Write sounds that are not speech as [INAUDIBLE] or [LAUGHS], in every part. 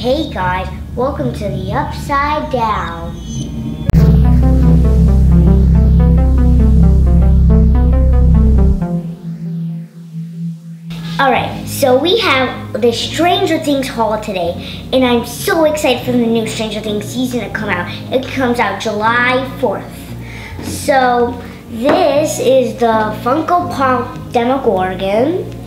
Hey guys, welcome to the Upside Down. Alright, so we have the Stranger Things haul today, and I'm so excited for the new Stranger Things season to come out. It comes out July 4th. So, this is the Funko Pop Demogorgon.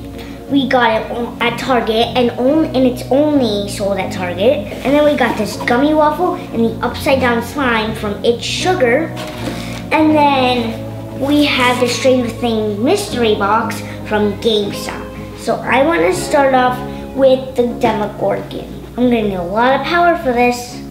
We got it at Target, and, on, and it's only sold at Target. And then we got this gummy waffle and the upside down slime from It's Sugar. And then we have the Stranger Things mystery box from GameStop. So I want to start off with the Demogorgon. I'm to need a lot of power for this.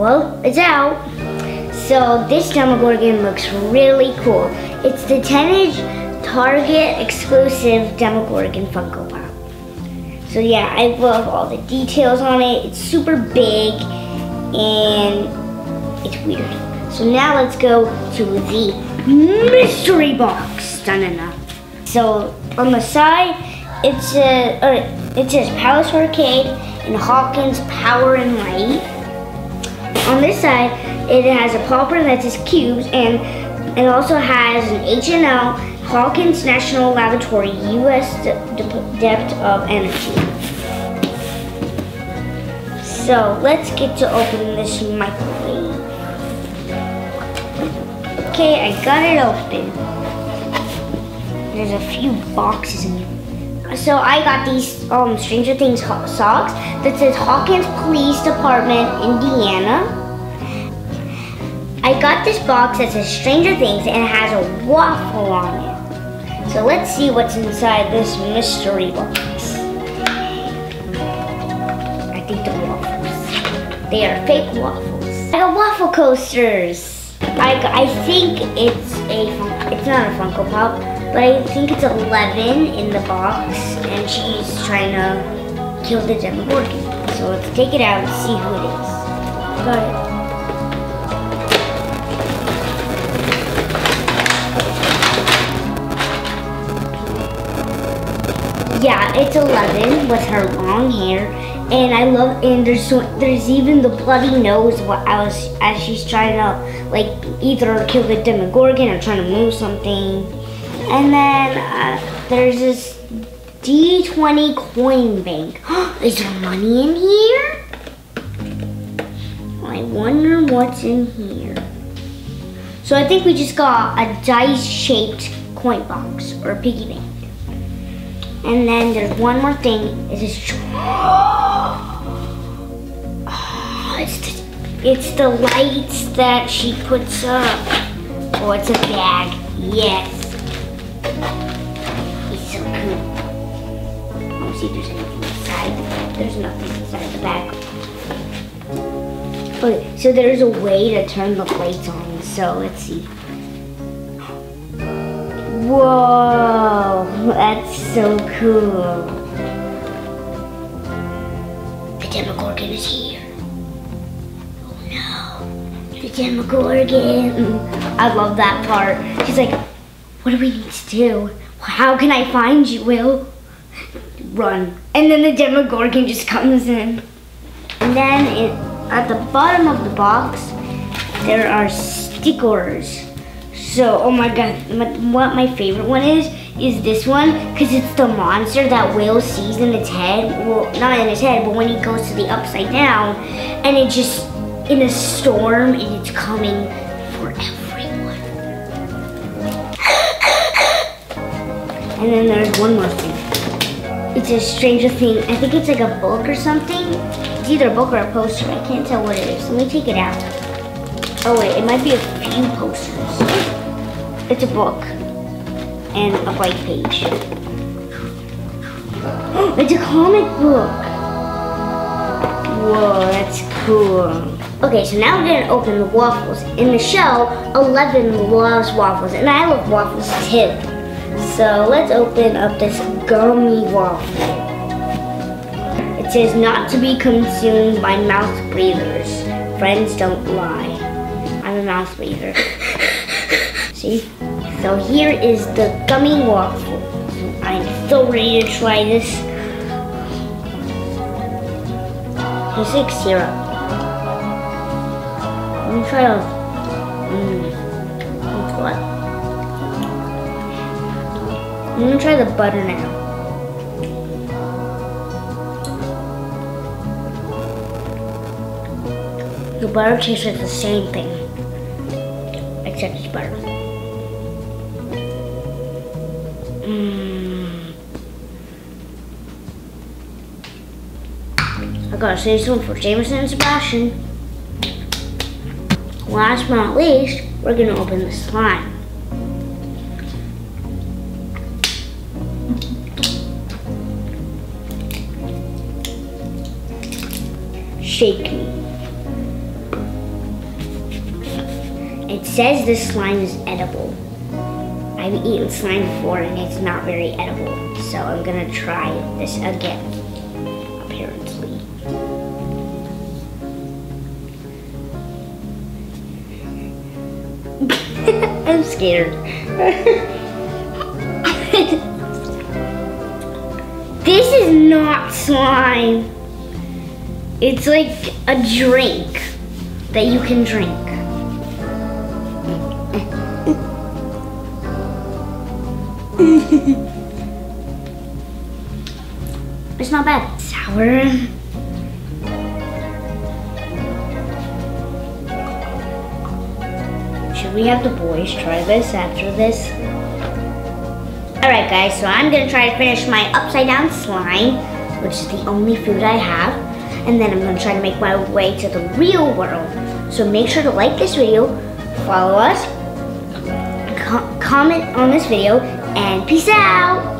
Well, it's out. So this Demogorgon looks really cool. It's the 10 inch Target exclusive Demogorgon Funko Pop. So yeah, I love all the details on it. It's super big and it's weird. So now let's go to the mystery box. -dun -dun. So on the side, it's a, it says Palace Arcade and Hawkins Power and Light. On this side, it has a popper that says cubes and it also has an HNL Hawkins National Laboratory U.S. De depth of energy. So let's get to open this microwave. Okay, I got it open. There's a few boxes in here. So I got these um, Stranger Things socks that says Hawkins Police Department, Indiana. I got this box that says Stranger Things and it has a waffle on it. So let's see what's inside this mystery box. I think the waffles. They are fake waffles. I got waffle coasters. I, I think it's a, it's not a Funko Pop, but I think it's 11 in the box and she's trying to kill the Demogorgon. So let's take it out and see who it is. Got it. Yeah, it's 11 with her long hair. And I love, and there's so, there's even the bloody nose What I was as she's trying to, like, either kill the Demogorgon or trying to move something. And then uh, there's this D20 coin bank. [GASPS] Is there money in here? I wonder what's in here. So I think we just got a dice-shaped coin box or a piggy bank. And then there's one more thing. Is this? [GASPS] Oh, it's the, it's the lights that she puts up. Oh, it's a bag. Yes. See there's anything inside. There's nothing inside the bag. Okay, so there's a way to turn the lights on. So let's see. Whoa, that's so cool. The Demogorgon is here. Oh no, the Demogorgon. I love that part. She's like, what do we need to do? How can I find you, Will? Run. And then the Demogorgon just comes in. And then it, at the bottom of the box, there are stickers. So, oh my god, what my favorite one is, is this one, because it's the monster that Will sees in its head. Well, not in his head, but when he goes to the upside down, and it just, in a storm, and it's coming for everyone. [LAUGHS] and then there's one more thing. It's a Stranger Thing, I think it's like a book or something. It's either a book or a poster, I can't tell what it is. Let me take it out. Oh wait, it might be a few posters. It's a book and a white page. [GASPS] it's a comic book. Whoa, that's cool. Okay, so now we're gonna open the waffles. In the show, Eleven loves waffles, and I love waffles too. So let's open up this gummy waffle. It says not to be consumed by mouth breathers. Friends don't lie. I'm a mouth breather. [LAUGHS] See? So here is the gummy waffle. I'm so ready to try this. Tastes like syrup. Let me try it. Mmm. It's what? I'm gonna try the butter now. The butter tastes like the same thing, except it's butter. Mmm. I gotta save some for Jameson and Sebastian. Last but not least, we're gonna open the slime. Shake me. It says this slime is edible. I've eaten slime before and it's not very edible, so I'm gonna try this again, apparently. [LAUGHS] I'm scared. [LAUGHS] this is not slime. It's like a drink that you can drink. it's not bad. Sour. Should we have the boys try this after this? Alright guys, so I'm gonna try to finish my upside down slime, which is the only food I have. And then I'm gonna try to make my way to the real world. So make sure to like this video, follow us, co comment on this video, and peace out!